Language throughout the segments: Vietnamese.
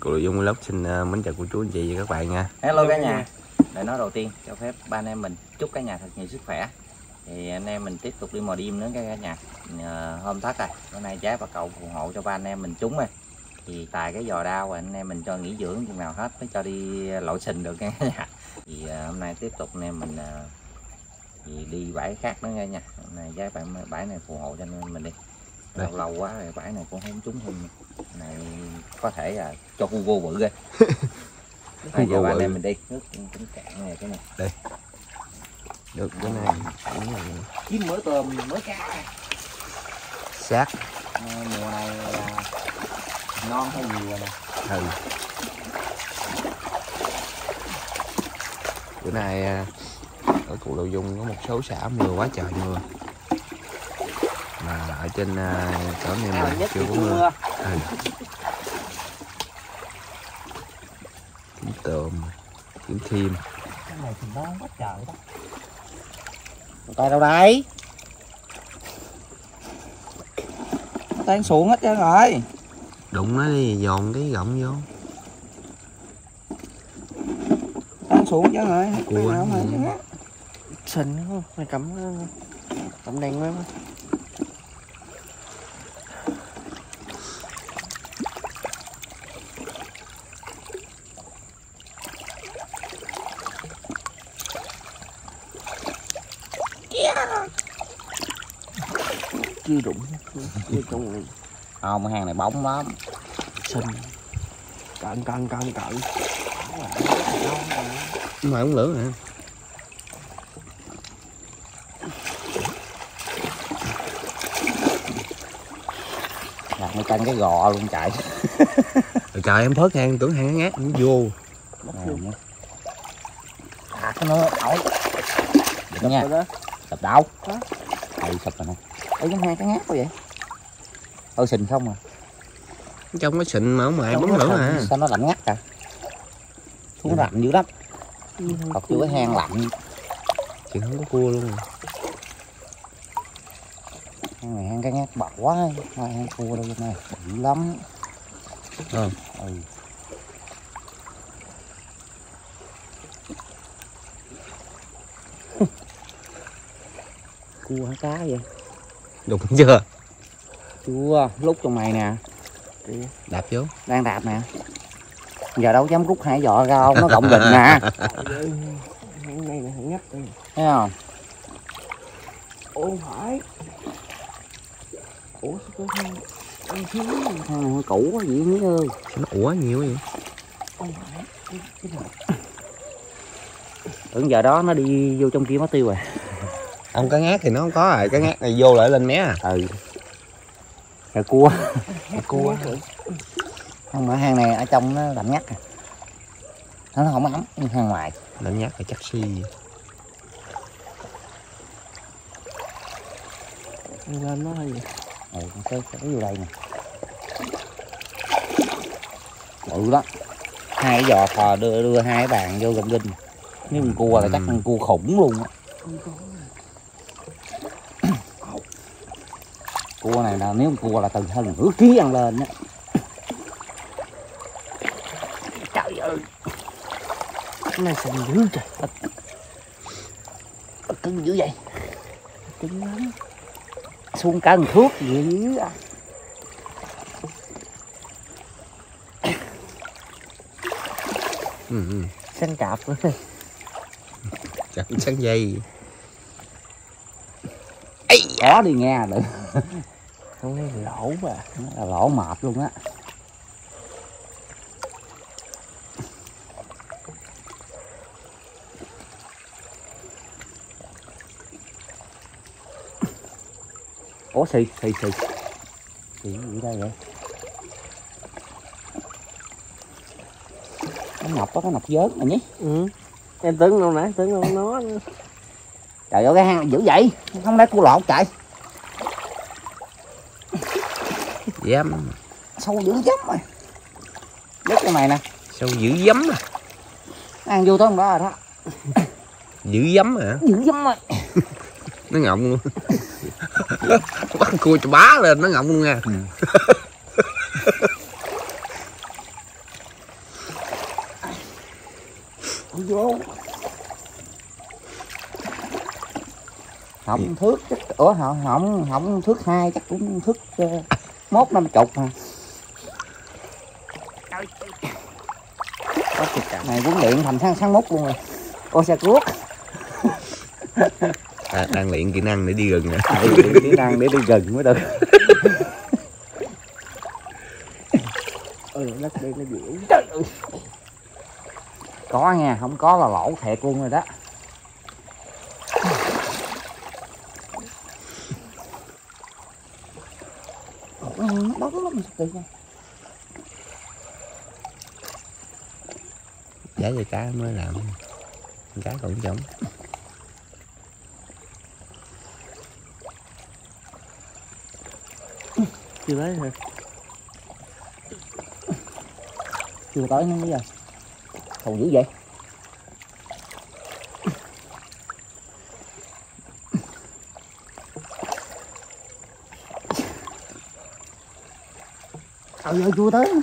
Cô Dung Vlog xin ờ, mến chào cô chú anh chị và các bạn nha. Hello cả nhà. Lời nói đầu tiên cho phép ba anh em mình chúc cả nhà thật nhiều sức khỏe. Thì anh em mình tiếp tục đi mò đêm nữa cả nhà. Ờ, hôm thất rồi Bữa nay trái bà cậu phù hộ cho ba anh em mình trúng rồi. Thì tài cái giò đau rồi anh em mình cho nghỉ dưỡng chừng nào hết mới cho đi lội sình được cả nhà. Thì ờ, hôm nay tiếp tục anh em mình thì đi bãi khác nữa nha nha Hôm nay trái bãi, bãi này phù hộ cho anh em mình đi lâu lâu quá rồi bãi này cũng không trúng hơn này có thể là cho cu vô bự ghê. Bây giờ bự. em mình đi. Nước cũng cạn này cái này. Được cái này đúng rồi. chim mỡ tôm mỡ cá. Sát Ờ, mùa này là ngon hay nhiều rồi nè. Ừ. Bữa nay à, ở cụ Lộ Dung có một số xã mưa quá trời mưa Mà ở trên à, chỗ này mình chưa có mưa. ừ. Kiếm tôm Kiếm thêm. Cái này thì ngon quá trời đó. Tay đâu đây? Tan xuống hết trơn rồi. Đụng nó đi giòn cái gọng vô. Tan xuống chứ rồi. Cua. Mà sình không mày cầm cầm đèn lên chưa đụng chưa không cái hàng này bóng lắm. Sình cận cận cận cận Mà không lửa hả đặt mấy canh cái gò luôn chạy. Trời trời em phớt hang tưởng hang ngát nó vô. Cái nó ổi Được nha. sập đâu? Hả? ừ sập rồi nè ấy cái hai cái ngát quá vậy? Ôi xình không à? Trong cái xịn mà không ai Sao bấm lửa à sao nó lạnh ngắt cả xuống nó lạnh dữ lắm. Thật chứ cái hang lạnh. Chị không có cua luôn à. hang này hang cái ngát bật quá. Ngoài hang cua đâu này bự lắm. Ờ. ừ. Cua hả cá vậy đụng chưa? Chưa lúc trong mày nè. Đạp vô. Đang đạp nè. Giờ đâu dám rút hai giọ ra không? Nó gọng định nè. Thấy không? Ô phải. Ủa sao có hàng ăn cũ quá vậy mấy ơi nó ủa nhiều vậy? Phải. Tưởng giờ đó nó đi vô trong kia mất tiêu rồi ông cá ngát thì nó không có rồi cá ngát này vô lại lên mé à. Ừ. Rồi cua. Cua. Không mà hang này ở trong nó lạnh ngắt à. Nó không có nóng như hang ngoài. Lạnh nhát là chắc xi lên nó hay vậy? Ừ cái cái vô đây nè. Bự đó hai cái giò thò đưa đưa hai bàn vô gầm ginh nếu con cua là chắc con cua khủng luôn á không có cua này là nếu con cua là từ hơn nửa ký ăn lên á trời ơi. Cái này sình dữ trời. Cưng dữ vậy. Cứng lắm. Xuống cân thuốc gì dữ à ừ, ừ. xanh cạp nữa chặt sáng dây. Có đi nghe được có lỗ mà Nó là lỗ mệt luôn á. Ủa xì xì xì. Xì cái gì đây vậy? Nó nọc có cái nọc vớt mà nhí ừ. Em tưởng đâu nãy tưởng đâu nó trời ơi cái hang dữ vậy. Không lẽ cua lọt chạy dám. Sâu dữ dấp rồi vớt cái này nè. Sao dữ giấm à. Ăn vô tới không đó rồi đó. Dữ giấm à dữ dâm rồi nó ngọng luôn. Bắt cua cho bá lên nó ngọng luôn nha. Vô không thước chắc ủa không không không thước hai chắc cũng thước uh, mốt năm chục mà có thịt cả. Này huấn luyện thành sáng sáng mốt luôn rồi. Ô xe cuốc. À, đang luyện kỹ năng để đi gần nè. À, kỹ năng để đi gần mới được. Ừ đất đây nó ơi. Có nha không có là lỗ thiệt luôn rồi đó Ủa, nó bóng giá về cá mới làm. Cá còn giống. Chưa lấy rồi chưa tối nữa bây giờ thù dữ vậy? Trời ơi chưa tới nữa.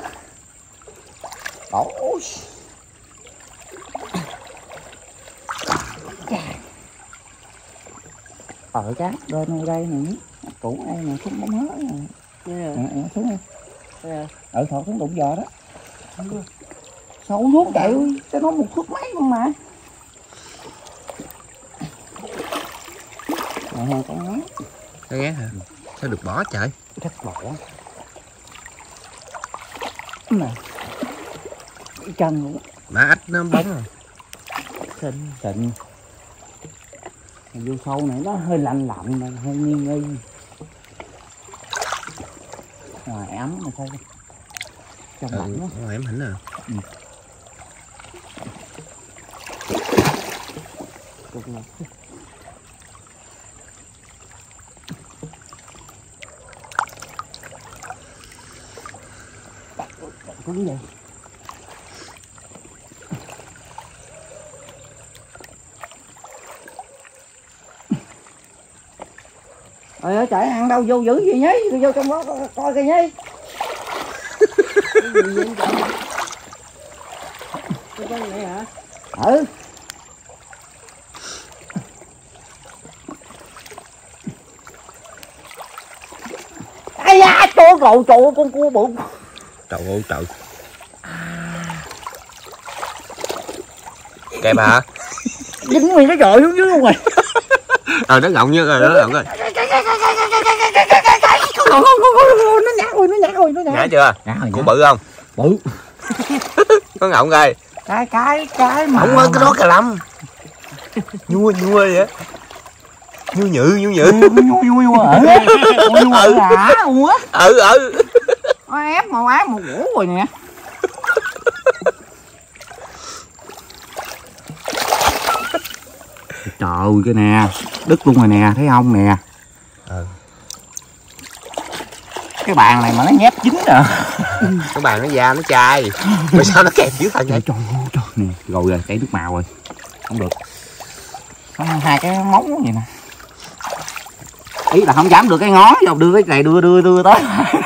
Ôi. Ở cá bên đây nè. Cũng ai mà xuống bóng hết nè. Ờ, ờ, xuống đi Ở thọ xuống đụng giò đó. Sâu xuống chạy ơi Cho nó một thước mấy con mà. Hai con nó có ghé hả? Sao được bỏ trời? Chắc bỏ Nè. Cái chân luôn má ếch nó bóng rồi Xinh Xịn. Vô sâu này nó hơi lạnh lạnh mà hơi nghi nghi. Ngoài ấm mà sao Trong ừ, lạnh quá ngoài em hỉnh à. Cục ngọt. Có cũng vậy Trời ơi chạy ăn đâu vô dữ gì nhí? Vô trong đó coi- coi kìa nhí. Cái gì vậy trời? Cái con này hả? Ừ. Ai da trôi rồi trời ơi, con cua bụng trời ơi trời kẹp hả dính nguyên cái rọi xuống dưới luôn rồi ờ nó gọng như rồi nó gọng rồi nó nhả rồi nó nhả rồi nó nhả nhả chưa nhả rồi cua bự không bự có ngọng coi cái cái cái mà không có cái đó cà lâm nhua nhua vậy á nhua nhự nhua nhự vui vui ở vui ở ừ ừ nó ép màu áp một ngủ rồi nè. Trời cái nè đứt luôn rồi nè thấy không nè? Ừ. Cái bàn này mà nó nhép dính nè cái bàn nó da nó chai. Mà sao nó kẹp dưới thân vậy? Trời ơi trời. Nè rồi rồi chảy nước màu rồi. Không được. Có hai cái móng vậy nè. Ý là không dám được cái ngón vô đưa cái này đưa đưa đưa tới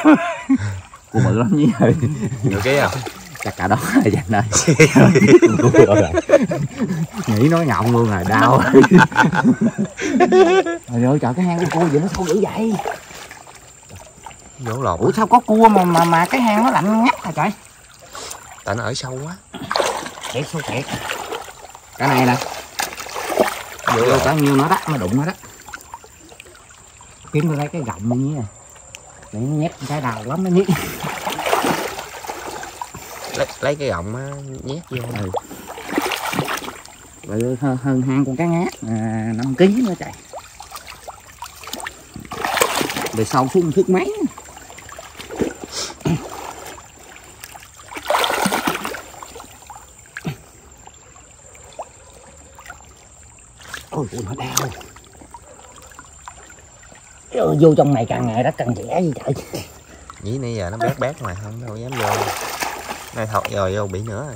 cô bự lắm nhí ơi được cái không chắc cả đó là dành ơi rồi. nghĩ nói ngọng luôn rồi đau rồi. Ơi trời cái hang của cô vậy nó sâu dữ vậy? Vỗ lột ủa sao có cua mà mà mà cái hang nó lạnh ngắt hả trời? Tại nó ở sâu quá. Thiệt sâu thiệt. Cái này nè. Vô bao nhiêu nó đó nó đụng nó đó. Kiếm lấy cái gọng như nè nó nhét cái đào lắm nó nhét. Lấy, lấy cái gọng á nhét vô. Ừ. rồi hơn, hơn hai con cá ngát à, 5 kg nữa trời. Rồi sau xuống thước mấy ôi ôi nó đau Ôi, vô trong này càng ngày nó càng dẻ gì trời nhí nãy giờ nó bét bét ngoài không đâu dám vô. Này thọt rồi vô bị nữa rồi.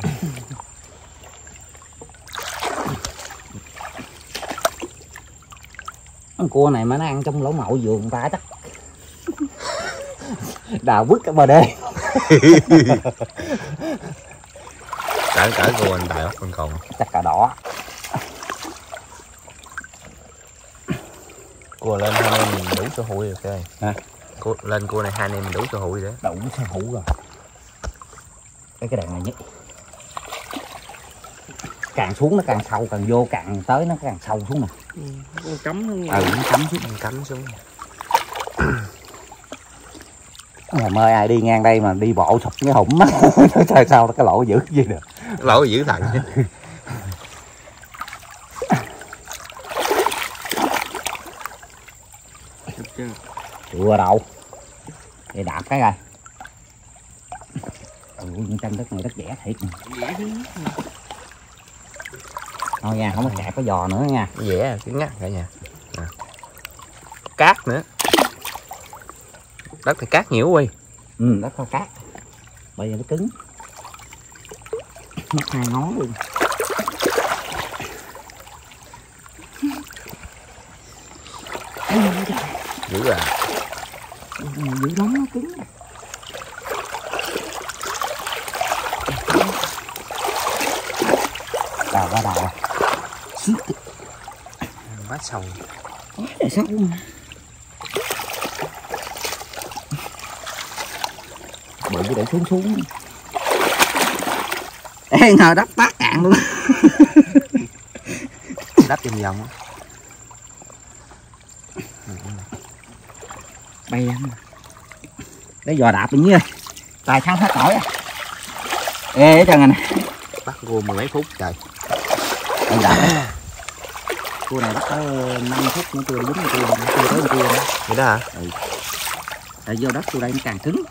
Con cua này mà nó ăn trong lỗ mậu vườn ta chắc. Đào vứt cái bờ đê. Cỡ cỡ cua anh đại con còn. Chắc cả đỏ cua lên hai anh em mình đủ cơ hội rồi kìa Hả? cua, lên cua này hai anh em mình đủ cơ hội rồi đó. Đủ sao hủ rồi. Cái cái đèn này nhất càng xuống nó càng sâu càng vô càng tới nó càng sâu xuống nè. Con cắm ừ nó cắm xuống. Nó cắm xuống. Mà mơ ai đi ngang đây mà đi bộ sụp cái hủng á. Sao sao cái lỗ dữ gì được lỗi dữ thằng chứ chưa đâu để đạp cái rồi ừ, chân đất này đất dẻ thiệt thôi nha không có kẹp cái giò nữa nha. Dễ cứ ngắt cả nhà. Cát nữa. Đất thì cát nhiều quy ừ đất có cát. Bây giờ nó cứng. Mất hai ngón luôn dữ à. Dữ lắm nó cứng đào qua đào. Tí. quá sâu Tại sao mà Bự cái để xuống xuống. Ê ngờ đắp bát cạn luôn. Đắp vòng vòng Bay lắm Để giò đạp bên dưới Tài thắng hết nổi Ê này. Nè bắt cua mười mấy phút. Trời. Đây là Cua này bắt tới 5 phút nữa tôi dính cua Cua tới cua vậy đó hả? Tại vô đất tôi đây nó càng cứng.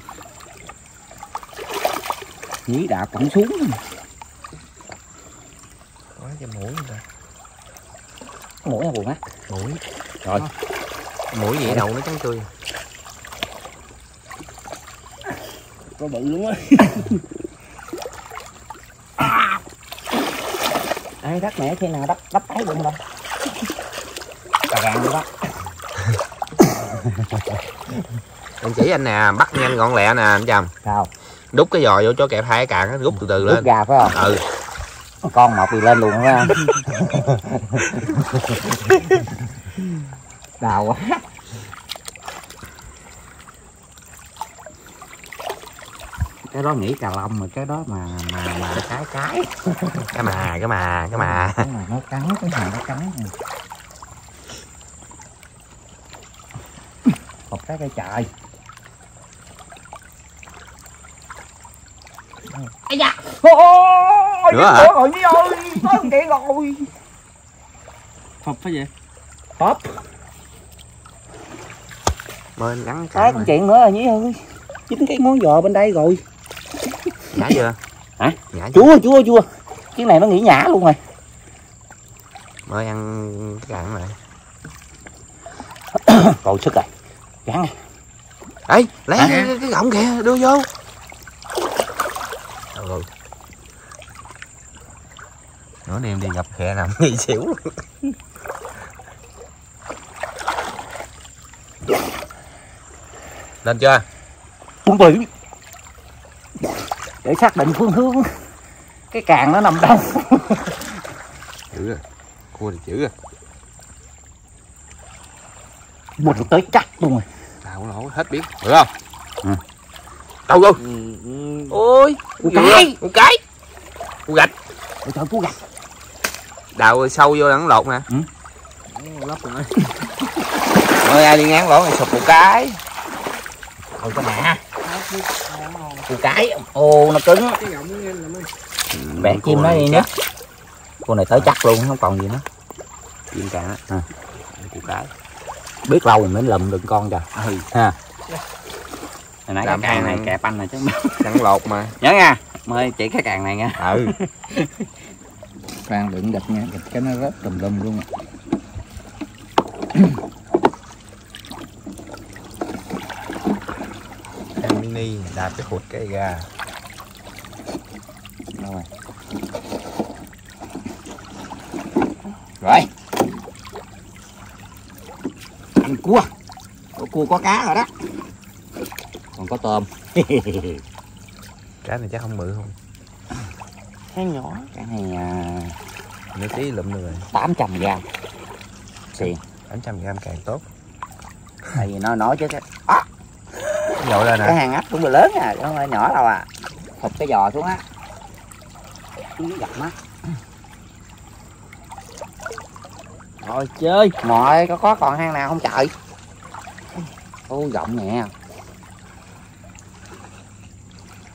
Nhí đạp cũng xuống quá cái mũi ta Mũi nó buồn á mũi. Rồi mũi vậy đầu nó trắng tươi Có bự luôn á. Ai đất mẹ khi nào đắp đắp cái bụng đâu Cà gàng luôn đó anh chỉ anh nè bắt nhanh gọn lẹ nè anh chồng. Sao? Đút cái giò vô cho kẹp hai cái càng á, rút từ từ Rút lên ra phải không? Ừ. Con mọc thì lên luôn phải không? Đào quá cái đó nghĩ cà lông mà cái đó mà mà mà cái cái. Cái mà cái mà cái mà. Cái mà nó cắn cái mà nó cắn một cái cây trời Ây da. Ôi, Nữa hả? rồi Nhi ơi, một kiện rồi? Phập phải vậy? Hộp, mời anh gắn có một chuyện nữa rồi Nhi ơi Chính cái món giò bên đây rồi nhả chưa? Hả? nhả chưa? Chua, chua, chua. Cái này nó nghỉ nhả luôn rồi. Mời ăn cái càng này Còn sức rồi. Gắn ê lấy Hả? cái, cái, gọng kìa đưa vô. Rồi nữa đêm đi gặp khe nằm nghi xỉu luôn. lên chưa? Cũng bị Để xác định phương hướng. Cái càng nó nằm đâu dữ rồi cua thì dữ rồi Một tới chắc luôn rồi. Đào lỗ hết biết. Được không? Ừ. đâu rồi Ừ, ừ. ôi Cua dữ cái. cua cái cua gạch. Ôi trời cú gạch. Đào sâu vô đắng lột nè. Lắp rồi. Ơi ai đi ngán lỗ này sụp một cái. Ôi cái nè Cú cái Ồ nó cứng. Cái ơi Bẹn chim nó đi nhé Con này tới chắc luôn không còn gì nữa. Chim càng á À. cua cái Biết lâu rồi mới lùm được con trời ừ. ha. Hồi nãy cái Làm càng này kẹp anh này chứ. Đắng lột mà. Nhớ nha. Mời chỉ cái càng này nha. Ừ. Khoan đừng gạch nha. Gạch cái nó rớt tùm lum luôn à. Mini đạp cái hụt cái gà. Rồi. Rồi. Ăn cua. Có cua có cá rồi đó. Còn có tôm. Cái này chắc không bự không? Hang nhỏ. Cái này à, nửa ký lụm được rồi. 800 gram. Xiên 800 gram càng tốt. Tại vì nó nói chứ cái, dội lên cái nè. hang ấp cũng lớn à chứ không phải nhỏ đâu à. Thụt cái giò xuống á. Gặm á. Rồi chơi. Mọi có có còn hang nào không trời? Ô rộng nè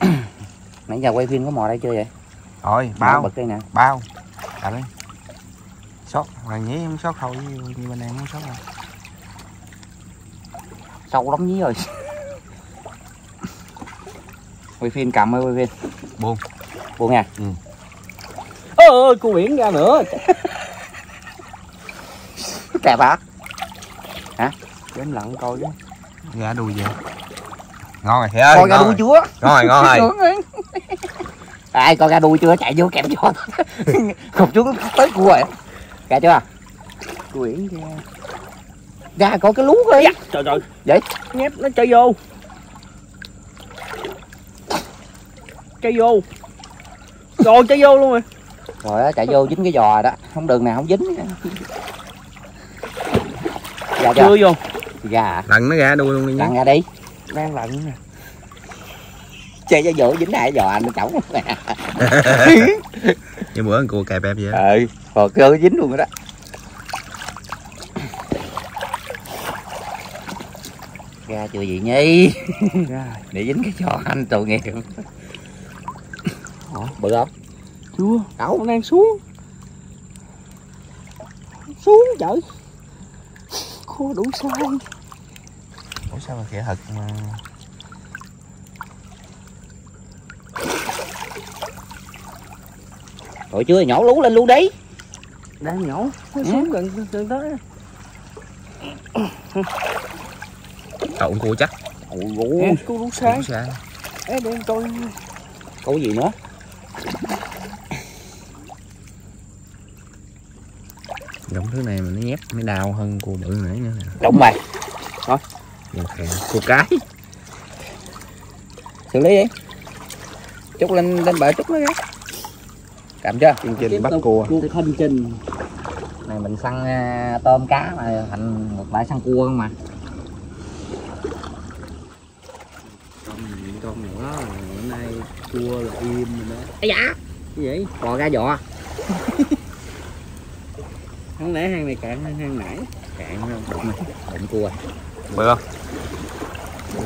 nãy giờ quay phim có mò đây chưa vậy? Rồi bao bao. bật đây nè. Bao. Cầm đi. Sót hoàng nhí không sót thôi như bên em không sót đâu. Sâu lắm nhí rồi quay phim cầm ơi quay phim. Buông. Buông nha. Ơ ơi cô biển ra nữa. Kẹp hả? Để em lặn coi chứ. Gà đuôi về ngon rồi thầy ơi coi ra ngon đuôi rồi. chúa. Ngon rồi ngon rồi. Rồi. ai coi ra đuôi chưa? Chạy vô kẹp cho khục xuống tới cua rồi. Kẹp chưa? Cô biển ra. Ra coi cái lú đi. Dạ, trời trời. Vậy? nhép nó chơi vô chơi vô. Rồi chơi vô luôn rồi. Rồi á chạy vô dính cái giò đó. Không đường nào không dính. Ra chưa chưa vô. Ra à? lặn nó ra đuôi luôn đi nhé lặn ra đi. Đang lặn nè. Chơi cho dỗ dính lại giò anh nó chổng. Nè như bữa anh cua kẹp ép vậy đó. ừ rồi cơ dính luôn rồi đó. Ra chưa gì nhi để dính cái giò anh tội nghiệp Ủa, bự không? Chưa. Nó đang xuống. Xuống trời. Khô đủ sai. Ủa sao mà khẽ thật mà? Rồi chưa? Nhổ lú lên luôn đi. Đang nhổ. Nó Ừ. xuống gần gần đó trộn cua chắc. Ôi Ê, cô đủ sai cũng sai. Ê, để em coi. Có gì nữa giống thứ này mà nó nhép mới đau hơn cua bự nãy nữa nè đúng rồi. Nhìn khè cua cái. Xử lý đi. Chút lên lên bờ chút nữa ra. Cầm chưa? Chương trình bắt cua. Hành trình này mình săn à, tôm cá mà thành một bãi săn cua không mà bữa nay cua là im rồi đó. Ấy dạ. Cái gì? Bò ra giò. Không lẽ hang này cạn hơn hang nãy? Cạn nó bụng này bụng cua. Bự không?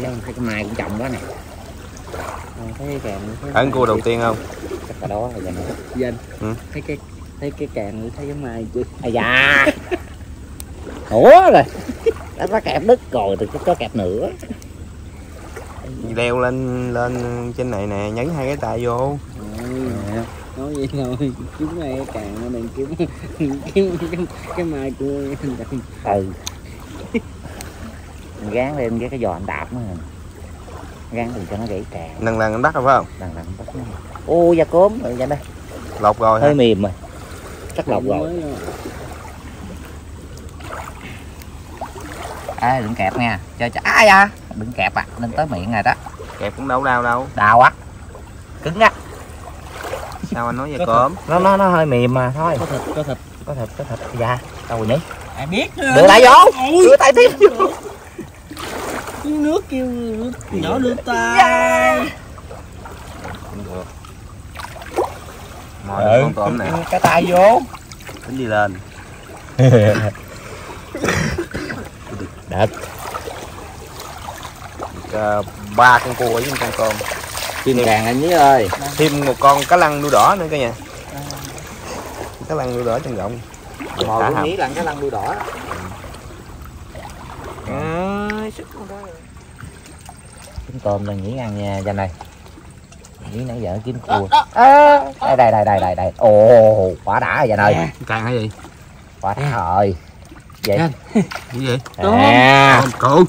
Để thấy cái mai cũng trồng đó nè. Ờ, thấy càng thấy ấn cua đầu tiên không? chắc là đó là nè danh Ừ. thấy cái thấy cái càng thấy cái mai chưa ai da ủa rồi. Đã có kẹp đứt rồi thì có kẹp nữa leo lên lên trên này nè nhấn hai cái tay vô. Ôi, nói vậy thôi chúng này càng nó đang kiếm kiếm cái, cái mai đặng ừ. Mình gán lên cái cái giò anh đạp nè gán đừng cho nó gãy càng. Lần lần anh bắt rồi phải không? Đằng đằng bắt nó. Ô da cốm rồi vậy đây. Lột rồi hả? Hơi mềm rồi. Chắc lọc rồi. ờ, à, đừng kẹp nha. Cho cho ai à đừng kẹp à lên tới miệng rồi đó. Kẹp cũng đâu đau đâu. Đau á cứng á. Sao anh nói vậy cơm? Nó nó nó hơi mềm mà thôi. Có thịt có thịt. Có thịt có thịt. Da đâu rồi nhỉ? Ai biết đưa tay vô. Đưa tay tiếp vô. Nước kêu nước nhỏ đưa tay cũng được. Mò được con tôm nè. Cái tay vô. Tính đi lên. Được Ờ, ba con cua với một con tôm. Chim càng anh nhí ơi. thêm một con cá lăng đuôi đỏ nữa cả nhà. Cá lăng đuôi đỏ chân rộng. Mò hầm. nghĩ là cái lăng đuôi đỏ đó. Ơi, sức kiếm tôm là nhĩ ăn nha danh này. Nhĩ nãy giờ kiếm cua. À, đây đây đây đây đây đây. Ồ quả đã rồi ơi càng hay gì quả đã rồi. Vậy. Cái gì à. Tôm cự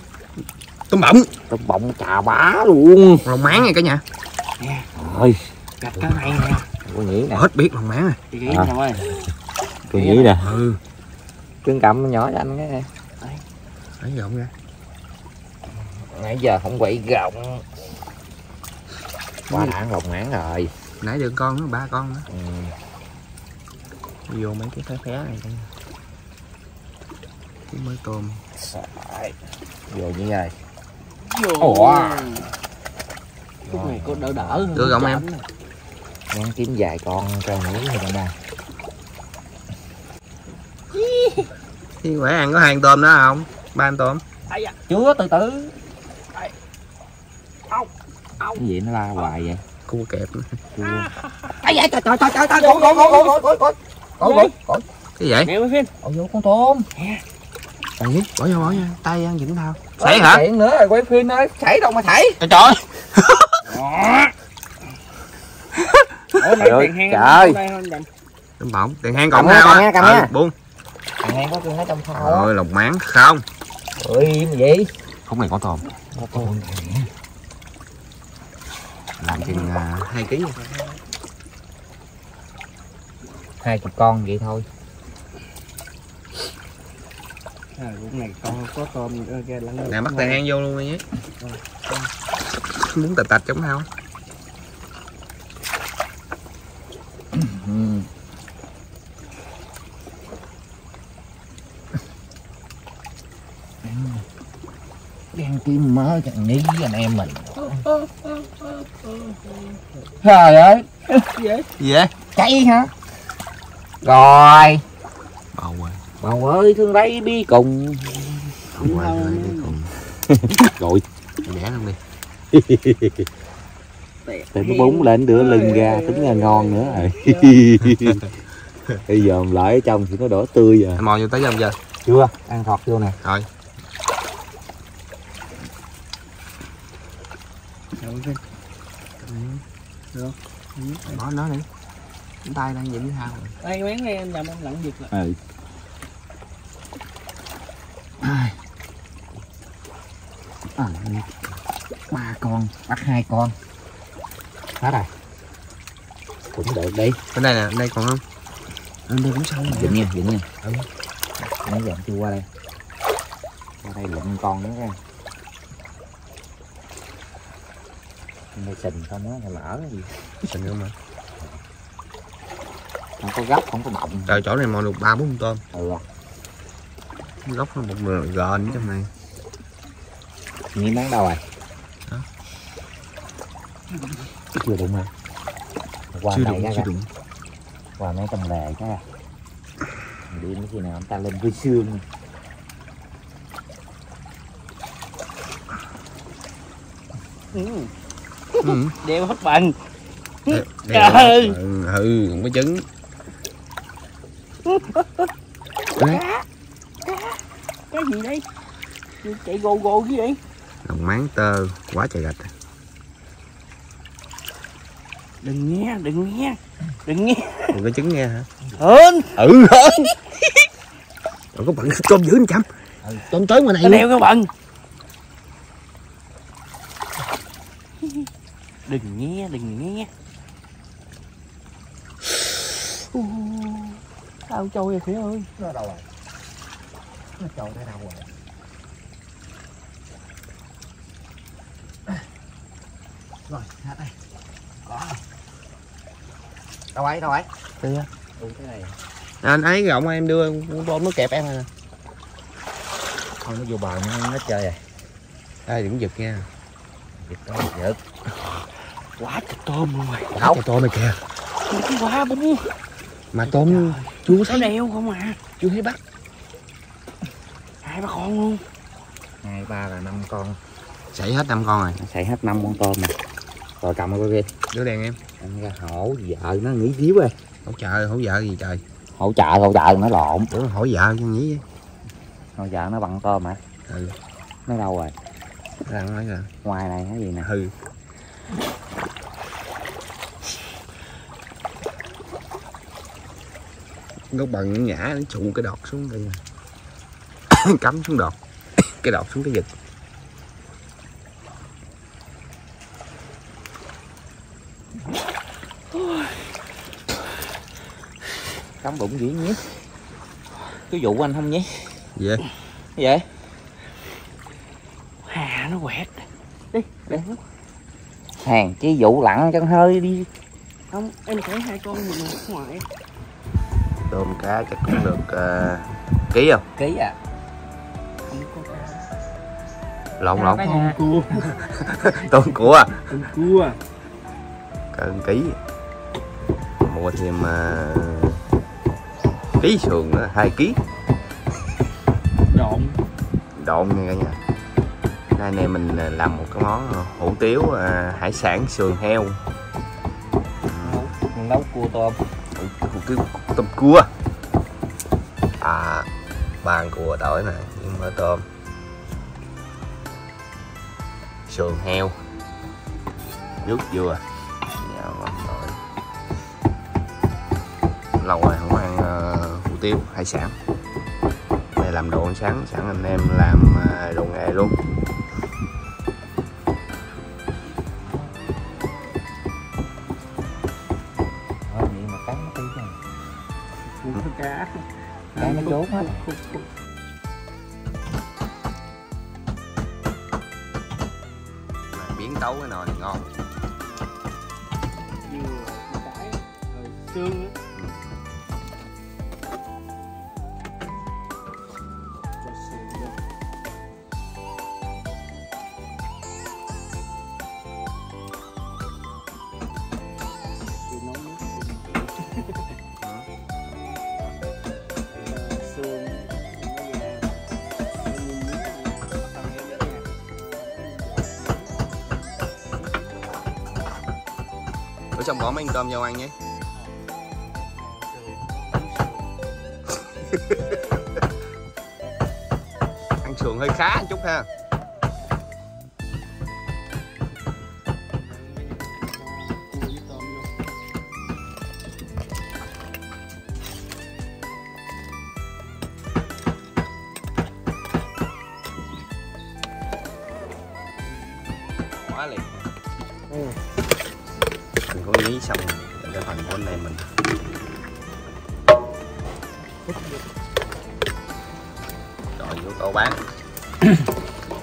tôm bọng tôm bọng chà bá luôn. Lòng máng này cả nhà. Rồi gặp cái này nè. Cô nhĩ nè. Hết biết lòng máng rồi. Chị nghĩ À. nè ơi. Cô nhĩ nè. Ừ. Cưng cầm nhỏ cho anh cái lấy rộng ra. Nãy giờ không quậy gọng quả đã lồng máng rồi. Nãy được con nữa ba con nữa ừ. vô mấy cái phé phé này cái mới tôm. Vô như này Ủa. Cái này có đỡ đỡ hơn. Được không em? Con kiếm dài con treo mũi thì bạn ba. Thì khỏe ăn có hàng tôm nữa không? Ba anh tôm. Chúa từ từ. Cái gì nó la hoài vậy? Cua kẹp. Cua. Ai vậy trời trời trời trời trời. Cột cột cột cột cột cột. Cột cột. Cái gì vậy? Mẹ ơi Ôi vô con tôm. Yeah còn nhít bỏ vô bỏ nha tay ăn gì thao. Sảy hả? chuyện nữa rồi quay phim nói sảy đâu mà sảy trời trời Ủa, trời ơi trời tấm tiền hang còn thao á ừ, buông. Tiền hang có tiền ở trong thao ơi lòng máng không? Ui cái gì không này có tôm. Có tôm làm chừng à, hai kg hai chục con vậy thôi. À, lúc này con có tôm nữa kìa lăn nè bắt tay hang vô luôn đi nhé. Muốn tạch tạch chống thao ừ. đang kim mớ chẳng ní anh em mình. Trời ơi. Gì vậy? Cháy hả? Rồi bầu rồi ơi thương lấy bi cùng. Bầu rồi rồi đi cùng. Rồi. Đẻ luôn đi. Tại nó búng lên đưa lưng ra tính là ngon nữa rồi. Bây giờ mình lại ở trong thì nó đỏ tươi rồi em mò vô tới trong chưa chưa ăn thọt vô nè. Rồi. Rồi, Phim. bỏ nó đi. Tay đang thao rồi Đây bán này em làm em lặn giật lại à, ba con bắt hai con. Hết rồi. Cũng được đi. Bên đây nè đây còn không? Bên đây cũng xong rồi. Dựng nha dựng nha. Ừ. nãy giờ chưa qua đây. Qua đây lụm con nữa nha. Đây sình không á là lỡ cái gì. Xịn không mà. Không có gốc không có bọng trời chỗ này mò được ba bốn con. Tôm ừ. Gốc nó một người gòn trong này miếng bán đâu rồi? Hả? chưa đụng hả? Qua chưa đụng chưa đụng. Qua mấy trong lề cái đi mấy khi nào ông ta lên với xương. Ừ. ừ. Đeo hết bằng. Đeo- Trời đeo ừ ừ không có trứng Cái gì đây? Chạy gồ gồ cái vậy lòng máng tơ quá trời gạch. Đừng nghe đừng nghe Đừng nghe. Đừng có trứng nghe hả? Hơn ừ hơn rồi có bận tôm dữ anh chăm tôm tới ngoài này Tao đeo cái bằng Đừng nghe đừng nghe. Ù, Sao trôi vậy Khỉ ơi. Nó đâu rồi? Nó trâu tới đâu rồi rồi hết đây. Có. Rồi. đâu ấy đâu ấy? Á. ừ cái này. Anh ấy gọng em đưa con tôm nó kẹp em rồi nè thôi nó vô bờ nó nó chơi rồi đây đừng giật nha. Giật đó giật. Quá trời tôm luôn rồi Quá trời tôm này kìa. Cái quá bún. Mà tôm chưa Nó thấy đeo không à? Chưa thấy bắt. Hai ba con luôn. Hai ba là năm con. Xảy hết năm con rồi. Xảy hết năm con tôm nè rồi cầm coi kia đứa đèn em. Anh ra hổ vợ nó nghỉ díu rồi hỗ trợ hỗ trợ gì trời? Hỗ trợ hỗ trợ nó lộn. Là hỗ trợ cho nhí hỗ trợ nó bằng tôm hả ừ. Nó đâu rồi? Đang nói rồi ngoài này cái gì nè? Ừ. Gốc bằng nhả nó trụ cái đọt xuống đây cắm xuống đọt. Cái đọt xuống cái giật cắm bụng dữ nhé cái vụ anh không nhé vậy cái vậy Hà nó quẹt. Đi để nó hàng chi vụ lặn chân hơi đi. Không em thấy hai con một ngoài ngoài. Tôm cá chắc cũng được uh, ký không? Ký à? Không có cá. Lộn lộn. Con cua. Tôm của à con cua. Cân ký. Mua thêm uh, ký sườn nữa hai ký. Độn. Độn nha cả nhà. Nay anh em mình à, làm một cái món à, hủ tiếu à, hải sản sườn heo. Nấu cua tôm. Hủ, tiếu tôm cua? À bàn cua tỏi nè với mỡ tôm. Sườn heo. Nước dừa. Lâu rồi không tiếu hải sản đây làm đồ ăn sáng sẵn anh em làm à, đồ nghề luôn. Thôi vậy mà cắn nó tí này cá. Cá nó trốn hết. Biến tấu cái nồi này ngon. Dừa cái rồi xương bữa xong bỏ tôm vô ăn nhé ăn sườn hơi khá một chút ha. Xong cái phần anh em mình. Rồi vô câu bán.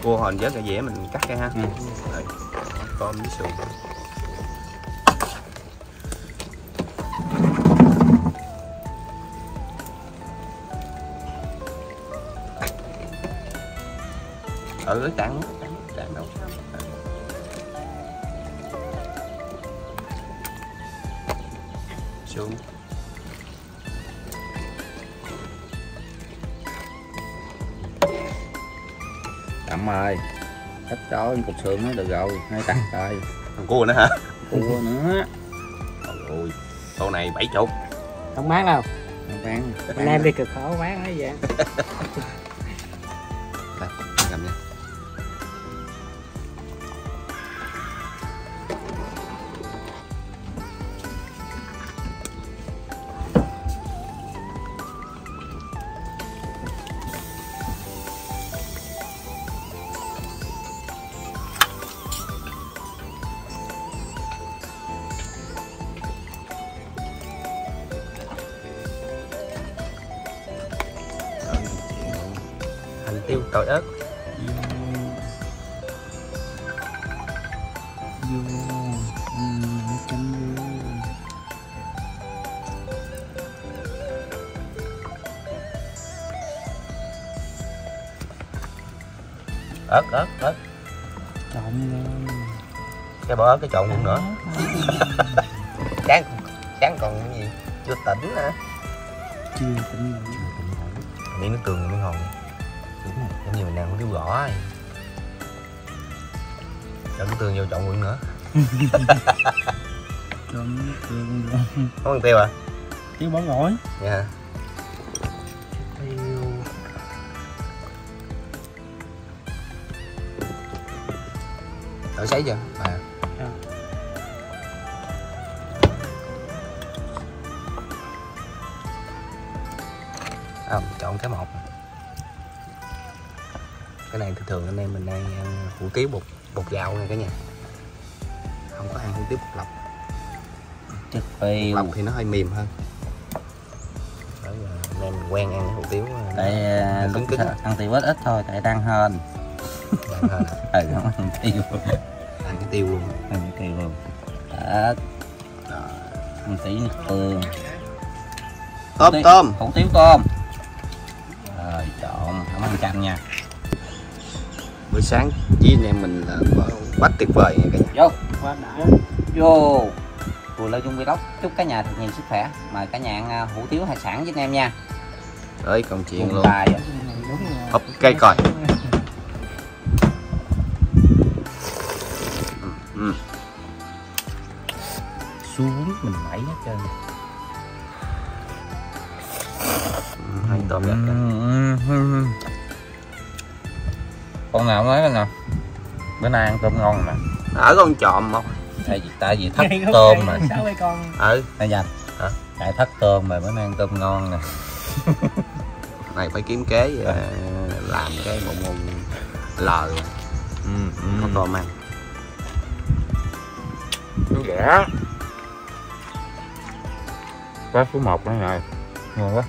Cua hòn vớt cái dĩa mình cắt cái ha. Ừ. rồi tôm với sườn. Ừ tặng cho cục sườn nó được rồi hai tặng rồi thằng cua nữa hả? Cua nữa. Trời ơi tô này bảy chục. Không bán đâu. Không bán. Anh em đi cực khổ bán ấy vậy. Cầm nha tỏi ớt vô ừ, chấm vô ớt ớt ớt. Trộn lên cái bỏ ớt cái trộn luôn nữa. Sáng sáng còn cái gì? Chưa tỉnh nữa chưa tính miếng nước tương miếng hòn đúng giống như mình đang có điếu gõ ấy. cho nước tương vô trộn quyện nữa. Trộn tương không ăn tiêu à? Tiêu bỏ gỏi dạ. Tiêu tỏi sấy chưa? À. Dạ. không chọn cái một cái này thường thường anh em mình đang ăn hủ tiếu bột bột gạo nha cả nhà. Không có ăn hủ tiếu bột lọc. Phèo lọc thì nó hơi mềm hơn. Đấy là anh em mình quen ăn cái hủ tiếu ờ, tại à, cứng cứng. ăn tiêu ít ít thôi tại đang hên. Quen hơn ừ không ăn tiêu. Ăn cái tiêu luôn. Ăn tiêu luôn. Đó. Rồi. một tí nước tương tôm Tí- tôm. hủ tiếu tôm. Rồi trộn. Không ăn chanh nha bữa sáng. Với anh em mình là quá tuyệt vời nha cả nhà. Vô. Quá đã. Vô. Vừa Lê Dung Vlog chúc cả nhà thật nhiều sức khỏe. Mời cả nhà ăn à, hủ tiếu hải sản với anh em nha. Tới công chuyện Cùng luôn. tài đúng rồi ok coi ừ. xuống mình mẩy hết trơn. Ừ, hai tôm gạch kìa. Con nào nói coi nè bữa nay ăn tôm ngon nè ở con trộm không? Tại vì tại vì thất tôm mà. sáu con? Ừ. Đây dành Hả? tại thất tôm mà bữa nay ăn tôm ngon nè. Này phải kiếm kế ờ, làm cái bộ môn lờ. Ừ, có ừ. tôm ăn ghẻ có số 1 nữa rồi. Ngon quá.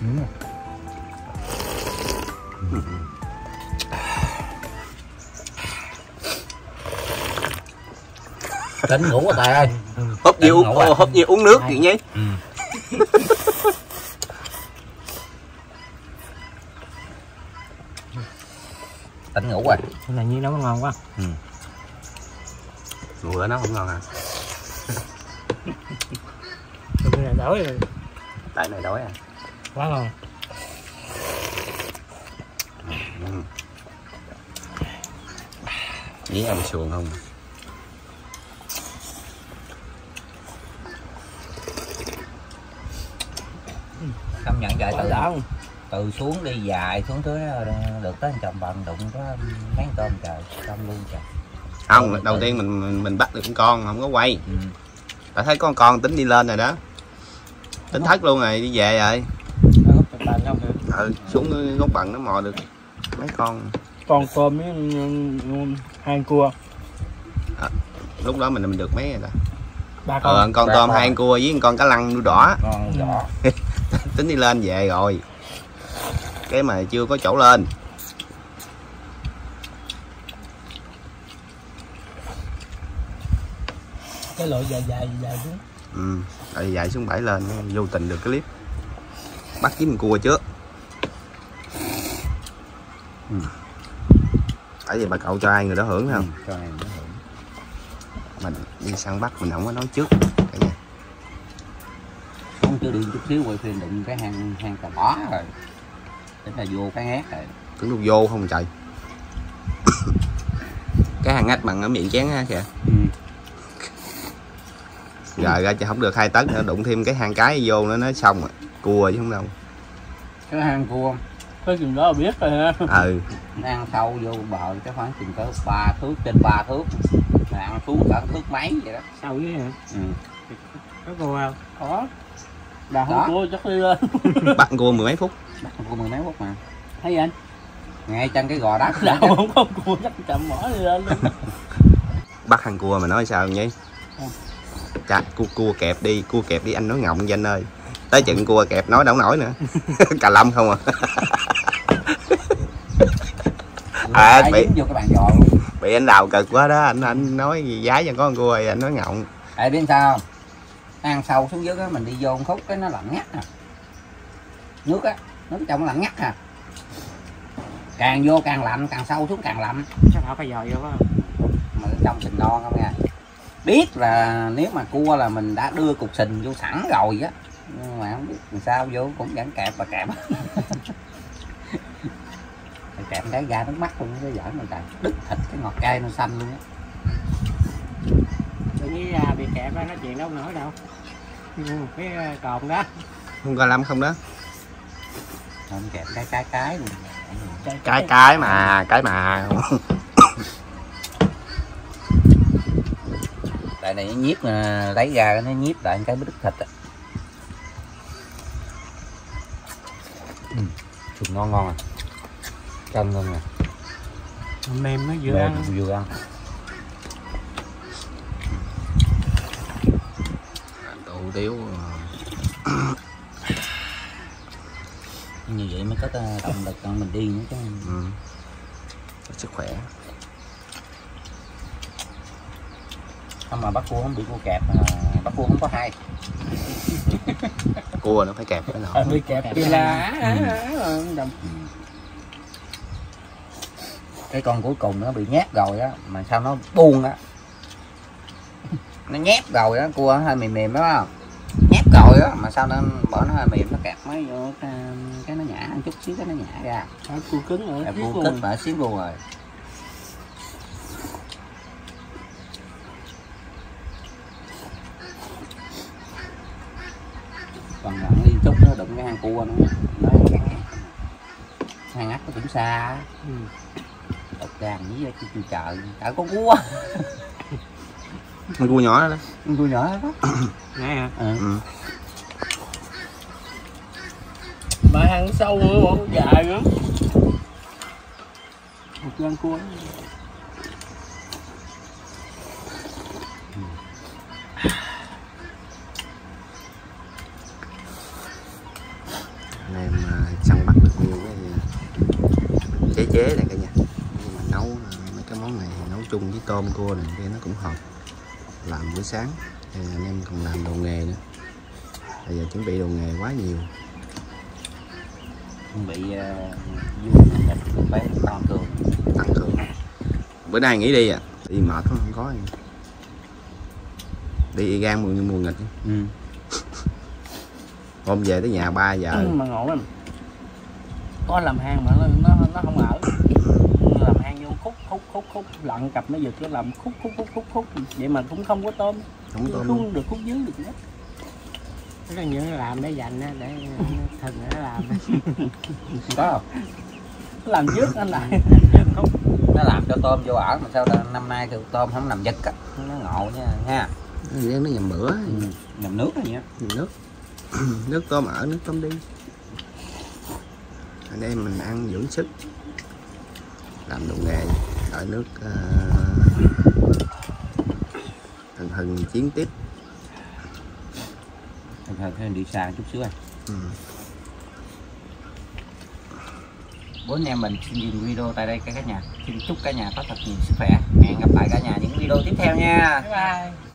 Ừ. tính ngủ rồi tài ơi? Húp như Tỉnh ngủ à? uống húp như uống nước vậy nhé ừ. tính ngủ rồi. Cái này như nó ngon quá. Bữa nó không ngon à. Cái này đói rồi. Tại này đói à. Quá ngon. Ừ. với ăn xuồng không công không? Từ xuống đi dài xuống tới ờ, được tới chồng bằng đụng có mấy tôm trời xong luôn trời. Không đầu tiên mình mình, mình bắt được con con không có quay. Ừ. đã thấy con con tính đi lên rồi đó. Tính thất luôn rồi đi về rồi. Được ừ xuống gốc bằng nó mò được mấy con. Con tôm với hai cua. Lúc đó mình mình được mấy rồi đó. Ba con ờ con. Ba tôm con. hai con cua với con con cá lăng đuôi đỏ. Ngon rõ tính đi lên về rồi. Cái mà chưa có chỗ lên. Cái loại dài dài dài xuống. Ừ tại dạy xuống bãi lên vô tình được cái clip. Bắt với con cua trước. Ừ. tại vì bà cậu cho ai người đó hưởng không? Ừ, cho em nó hưởng. mình đi săn bắt mình không có nói trước chưa đi chút xíu quay phim đụng cái hang hang cà bó rồi. Tính là vô cái ngát rồi. Tưởng đâu vô không trời. Cái hàng ngách bằng ở miệng chén ha kìa. Ừ. rồi ra chứ không được hai tấn nữa đụng thêm cái hang cái vô nữa nó xong rồi. Cua chứ không đâu. Cái hang cua. Cái chừng đó là biết rồi ha. Ừ. Nó ăn sâu vô bờ cái khoảng chừng có ba thước trên ba thước. Mà ăn xuống cả thước mấy vậy đó. Sao với hả ừ. có cua không? Có đà không cua chắc đi lên. Bắt cua mười mấy phút. Bắt cua mười mấy phút mà. Thấy anh? Ngay chân cái gò đất đào không có cua chắc chậm mỏ đi lên luôn. Bắt hàng cua mà nói sao nhỉ? Chà cua cua kẹp đi cua kẹp đi anh nói ngọng với anh ơi. Tới chừng cua kẹp nói đâu nổi nữa. Cà lâm không à. À, à, bị- bị anh đào cực quá đó. Anh anh nói gì giá cho có con cua rồi anh nói ngọng. Tại biết sao không? Ăn sâu xuống dưới á mình đi vô một khúc cái nó lạnh ngắt à. Nước á nước trong lạnh ngắt à. Càng vô càng lạnh càng sâu xuống càng lạnh. Chắc họ phải dòi vô mà trong sình non không nha. Biết là nếu mà cua là mình đã đưa cục sình vô sẵn rồi á nhưng mà không biết làm sao vô cũng vẫn kẹp và kẹp. Kẹp cái da nước mắt luôn nó giỡn mình trời đứt thịt cái ngọt cay nó xanh luôn á nhiên à, bị kẹp á nói chuyện đâu nổi đâu. Ừ, cái à, cồn đó. Không có lâm không đó. Không kẹp cái cái cái luôn cái cái. mà cái mà. Tại này nó nhíp mà lấy ra nó nhíp lại cái đứt thịt á. Ừ. Chùm ngon ngon à. Chân ngon nè. Mềm nó vừa vừa ăn. vừa ăn tiếu ờ, như vậy mới có cái động lực cho mình đi nữa chứ. Ừ. sức khỏe. Không mà bắt cua không bị cua kẹp mà bắt cua không có hai cua nó phải kẹp cái nọ bị kẹp là đồng. Cái con cuối cùng nó bị nhét rồi á mà sao nó buông á. Nó nhét rồi á cua hơi mềm mềm đó. không rồi á mà sao nó bỏ nó hơi mềm nó kẹp mấy vô cái, cái nó nhả chút xíu cái nó nhả ra cua cứng Kẹp phía cua cứng mà xíu luôn rồi còn lặn đi chút nó đụng cái hang cua nữa nó hang ngắt nó cũng xa á. Ừ. đục ra ra chu chợ chợ có cua con cua nhỏ đó, đó. cua nhỏ đó nè hả ừ. Ừ. mà hàng sâu nữa bộ dài nữa một con cua anh em à, săn bắt được nhiều cái à. chế chế này cả nhà. Nhưng mà nấu à, mấy cái món này nấu chung với tôm cua này kia nó cũng hợp. Làm buổi sáng, thì anh em còn làm đồ nghề nữa. Bây giờ chuẩn bị đồ nghề quá nhiều bị uh, vui thịt bé con cường tăng cường. Bữa nay nghỉ đi à? Đi mệt quá không có gì. đi gan mùa mùa nghịch. Ừ. hôm về tới nhà 3 giờ. Ừ, mà ngộ lắm. Có làm hang mà nó nó, không ở. Làm hang vô khúc khúc khúc khúc lặn cặp nó giật nó làm khúc khúc khúc khúc khúc. Vậy mà cũng không có tôm. Không có tôm không được khúc dưới được nữa nó như nó làm để dành á để thần nó làm. Có không? Nó làm trước anh lại. Không. Nó làm cho tôm vô ở mà sao là năm nay thì tôm không nằm giật á. Nó ngộ nha nha nó nó nhầm bữa ừ. nằm nước này nhá Nhìn nước. Nước tôm ở nước tôm đi. Anh em mình ăn dưỡng sức. Làm đồ nghề. Đợi nước uh, hừng hừng chiến tiếp thôi thôi thôi đi xa chút xíu à ừ. bố anh em mình xin dừng video tại đây cả nhà. Xin chúc cả nhà có thật nhiều sức khỏe. Hẹn gặp lại cả nhà những video tiếp theo nha. Bye bye